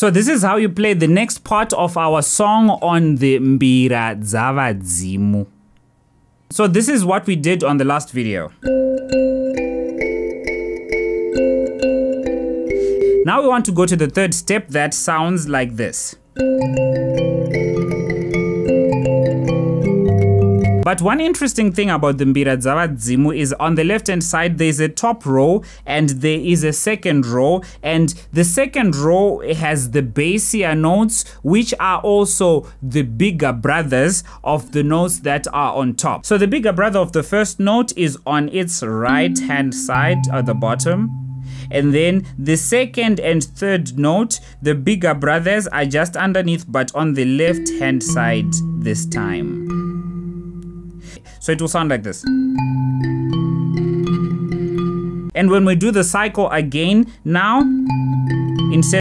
So this is how you play the next part of our song on the Mbira Dzavadzimu. So this is what we did on the last video. Now we want to go to the third step that sounds like this. But one interesting thing about the Mbira Dzavadzimu is on the left hand side there's a top row and there is a second row. And the second row has the bassier notes which are also the bigger brothers of the notes that are on top. So the bigger brother of the first note is on its right hand side at the bottom. And then the second and third note the bigger brothers are just underneath but on the left hand side this time so it will sound like this. And when we do the cycle again now instead